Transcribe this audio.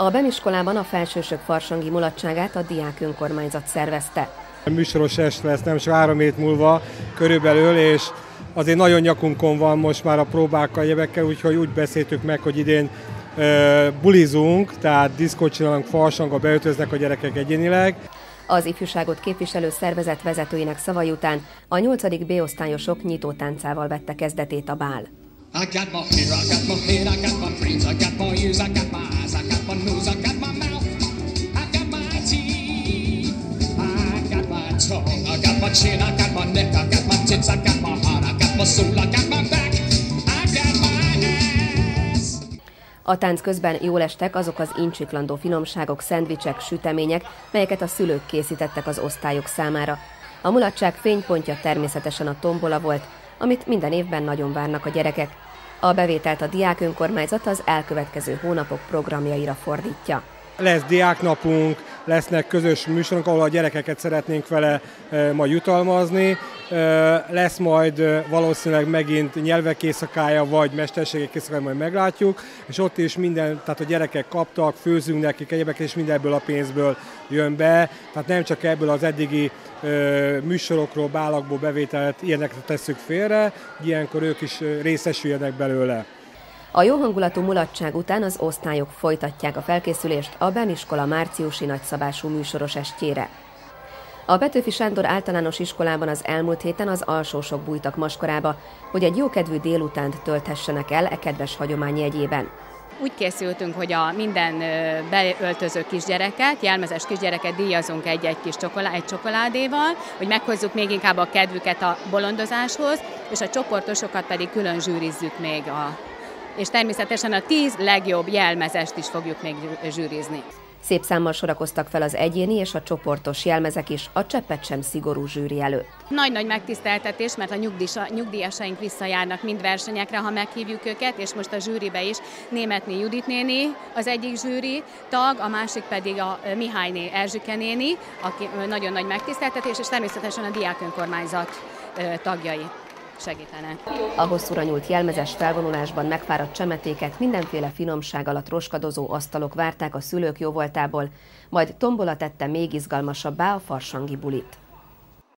A bemiskolában a felsősök farsangi mulatságát a diák önkormányzat szervezte. Műsoros est lesz nem csak három hét múlva körülbelül, és azért nagyon nyakunkon van most már a próbákkal, jövekkel, úgyhogy úgy beszéltük meg, hogy idén uh, bulizunk, tehát diszkót csinálunk, farsangba beöltöznek a gyerekek egyénileg. Az ifjúságot képviselő szervezet vezetőinek szavai után a 8. B-osztályosok nyitótáncával vette kezdetét a bál. I got my hair, I got my head, I got my brains, I got my ears, I got my chin, I got my neck, I got my tits, I got my heart, I got my soul, I got my back. A tánc közben jól estek azok az incsiklandó finomságok, szendvicsek, sütemények, melyeket a szülők készítettek az osztályok számára. A mulatság fénypontja természetesen a tombola volt, amit minden évben nagyon várnak a gyerekek. A bevételt a diák önkormányzat az elkövetkező hónapok programjaira fordítja. Lesz diáknapunk, lesznek közös műsorok, ahol a gyerekeket szeretnénk vele majd jutalmazni. Lesz majd valószínűleg megint nyelvek éjszakája, vagy mesterségek éjszakája, majd meglátjuk, és ott is minden, tehát a gyerekek kaptak, főzünk nekik egyebek, és mindenből a pénzből jön be. Tehát nem csak ebből az eddigi műsorokról, bálakból bevételt ilyenekre tesszük félre, ilyenkor ők is részesüljenek belőle. A jó hangulatú mulatság után az osztályok folytatják a felkészülést a Beniskola márciusi nagyszabású műsoros estjére. A Petőfi Sándor általános iskolában az elmúlt héten az alsósok bújtak maskorába, hogy egy jókedvű délutánt tölthessenek el e kedves hagyomány jegyében. Úgy készültünk, hogy a minden beöltöző kisgyereket, jelmezes kisgyereket díjazunk egy-egy kis csokolá, egy csokoládéval, hogy meghozzuk még inkább a kedvüket a bolondozáshoz, és a csoportosokat pedig külön zsűrizzük még a és természetesen a tíz legjobb jelmezest is fogjuk még zsűrizni. Szép számmal sorakoztak fel az egyéni és a csoportos jelmezek is, a cseppet sem szigorú zsűri előtt. Nagy-nagy megtiszteltetés, mert a nyugdísa, nyugdíjasaink visszajárnak mind versenyekre, ha meghívjuk őket, és most a zsűribe is Németné Judit néni az egyik zsűri tag, a másik pedig a Mihályné Erzsike néni, aki nagyon nagy megtiszteltetés, és természetesen a diák önkormányzat tagjai segítene. A hosszúra nyúlt jelmezes felvonulásban megfáradt csemetéket mindenféle finomság alatt roskadozó asztalok várták a szülők jóvoltából, majd tombola tette még izgalmasabbá a farsangi bulit.